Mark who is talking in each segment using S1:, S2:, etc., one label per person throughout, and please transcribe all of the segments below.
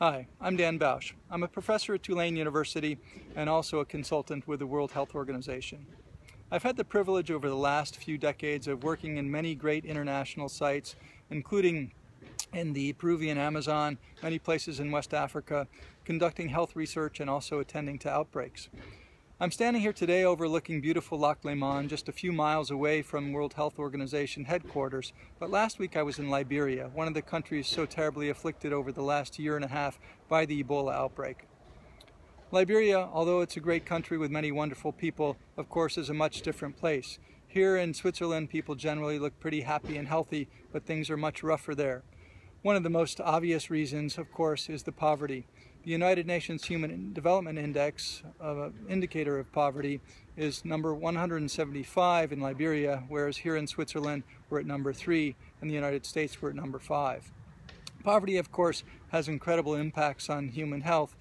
S1: Hi, I'm Dan Bausch. I'm a professor at Tulane University and also a consultant with the World Health Organization. I've had the privilege over the last few decades of working in many great international sites, including in the Peruvian Amazon, many places in West Africa, conducting health research and also attending to outbreaks. I'm standing here today overlooking beautiful Lac Leman, just a few miles away from World Health Organization headquarters. But last week I was in Liberia, one of the countries so terribly afflicted over the last year and a half by the Ebola outbreak. Liberia, although it's a great country with many wonderful people, of course is a much different place. Here in Switzerland, people generally look pretty happy and healthy, but things are much rougher there. One of the most obvious reasons, of course, is the poverty. The United Nations Human Development Index, uh, indicator of poverty, is number 175 in Liberia, whereas here in Switzerland we're at number three, and the United States we're at number five. Poverty, of course, has incredible impacts on human health.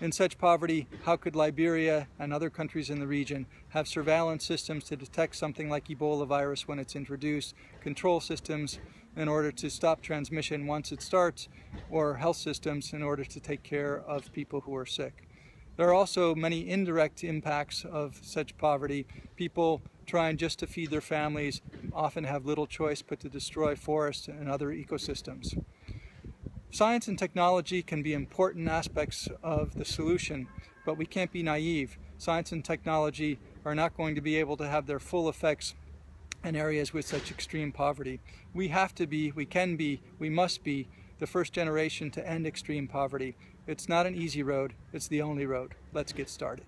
S1: In such poverty, how could Liberia and other countries in the region have surveillance systems to detect something like Ebola virus when it's introduced, control systems in order to stop transmission once it starts, or health systems in order to take care of people who are sick. There are also many indirect impacts of such poverty. People trying just to feed their families often have little choice but to destroy forests and other ecosystems. Science and technology can be important aspects of the solution, but we can't be naive. Science and technology are not going to be able to have their full effects in areas with such extreme poverty. We have to be, we can be, we must be the first generation to end extreme poverty. It's not an easy road, it's the only road. Let's get started.